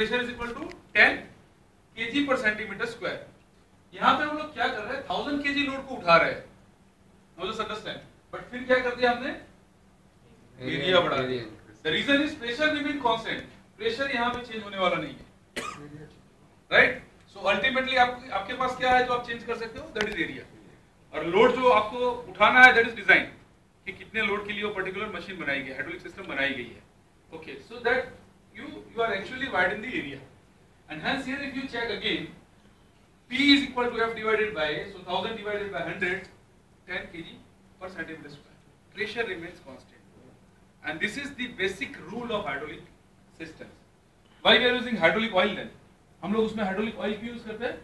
Pressure is equal to 10 KG per centimetre square यहाँ पे हम लोग क्या कर रहे हैं? थाउज़ेंड केजी लोड को उठा रहे हैं। अंडरस्टैंड बट फिर क्या कर दिया हमने? एरिया बढ़ा दिया। The reason is pressure remain constant pressure यहाँ पे चेंज होने वाला नहीं है। राइट सो अल्टीमेटली आप, आपके पास क्या है जो आप चेंज कर सकते हो? दैट इज़ एरिया और लोड जो आपको उठाना है दैट इज़ डिज़ाइन कि कितने लोड के लिए वो पर्टिकुलर मशीन बनाई गई हाइड्रोलिक सिस्टम बनाई गई है। Okay so that you are actually wide in the area and hence here if you check again P is equal to F divided by so 1000 divided by 100 10 kg per centimeter square. Pressure remains constant. And this is the basic rule of hydraulic systems. Why we are using hydraulic oil then? हम लोग उसमें hydraulic oil क्यों use करते हैं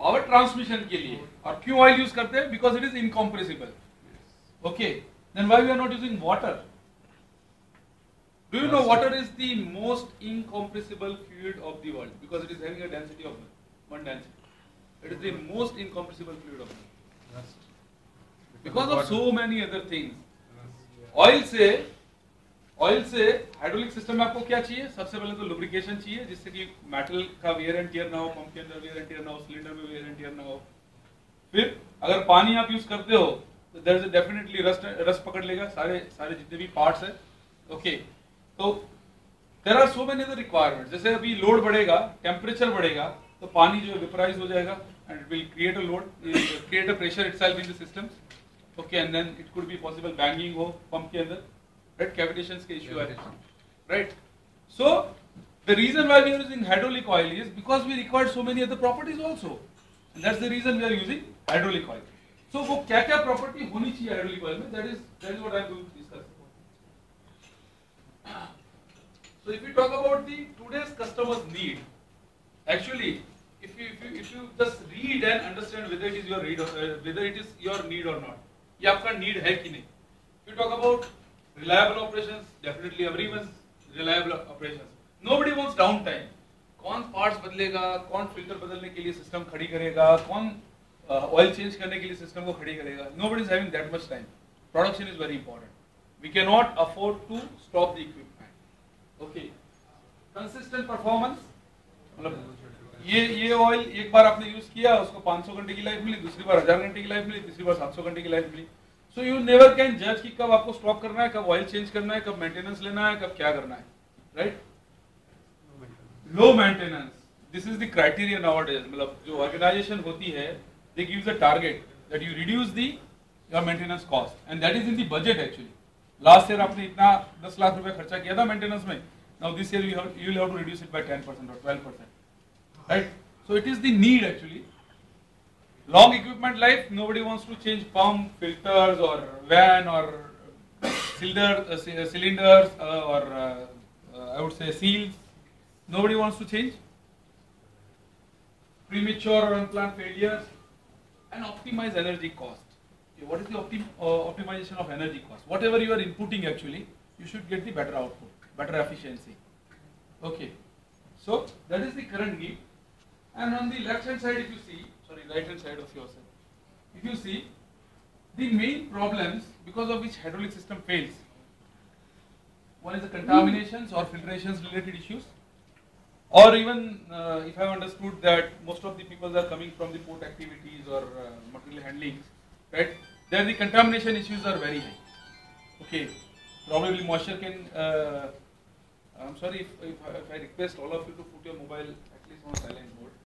power transmission के लिए और क्यों ऑयल यूज़ करते हैं because it is incompressible okay then why we are not using water Do you know water is the most incompressible fluid of the world because it is having a density of one density. It is the most incompressible fluid of the world. Because of so many other things. Oil से oil से hydraulic system में आपको क्या चाहिए सबसे पहले तो lubrication चाहिए जिससे कि मेटल का वेयर एंड टियर ना हो पंप के अंदर वेयर एंड टियर ना हो सिलेंडर में वेयर एंड टियर ना हो फिर अगर पानी आप यूज़ करते हो there is definitely rust rust पकड़ लेगा सारे सारे जितने भी पार्ट्स है। ओके तो there are so many other requirement जैसे अभी लोड बढ़ेगा टेम्परेचर बढ़ेगा तो पानी जो वेपराइज हो जाएगा and it will create a load create a pressure itself in the system okay and then it could be possible banging हो पंप के अंदर। राइट कैविटेशंस के इश्यू है। Right so the reason why we are using hydraulic oil is because we require so many other properties also and that's the reason we are using hydraulic oil so वो क्या क्या property होनी चाहिए oil में that is that is what I am going to discuss So if you talk about the today's customers need, actually, if you if you if you just read and understand whether it is your read or, uh, whether it is your need or not, ये आपका need है कि नहीं? If you talk about reliable operations, definitely everyone's reliable operations. Nobody wants downtime. कौन parts बदलेगा कौन filter बदलने के लिए सिस्टम खड़ी करेगा कौन ऑयल चेंज करने के लिए सिस्टम को खड़ी करेगा। Nobody is having that much time production is very important we can not afford to stop the equipment okay consistent performance मतलब ये ये ऑयल एक बार आपने यूज़ किया, उसको 500 घंटे की लाइफ मिली, दूसरी बार 1000 घंटे की लाइफ मिली, तीसरी बार 700 घंटे की लाइफ मिली। सो यू नेवर कैन जज कि कब आपको स्टॉप करना है, कब ऑयल चेंज करना है, कब मेंटेनेंस लेना है, कब क्या करना है। Right low maintenance this is the criteria nowadays मतलब जो ऑर्गेनाइजेशन होती है they gives a target that you reduce the your maintenance cost and that is in the budget actually last year आपने इतना 10 लाख रुपए खर्चा किया था मेंटेनेंस में now this year you will have to reduce it by 10% और 12% right so it is the need actually long equipment life nobody wants to change pump filters or van or cylinder uh, c- cylinders uh, or uh, uh, i would say seals nobody wants to change premature or unplanned failures and optimize energy cost. Okay, what is the optim uh, optimization of energy cost? Whatever you are inputting actually you should get the better output better efficiency. Okay. So that is the current need and on the left hand side if you see sorry right hand side of yourself. If you see the main problems because of which hydraulic system fails. One is the contaminations or filtrations related issues or even uh, if I have understood that most of the people are coming from the port activities or uh, material handling, right? There the contamination issues are very high. Okay, probably moisture can. Uh, I'm sorry if, if, I- if I request all of you to put your mobile at least on silent mode.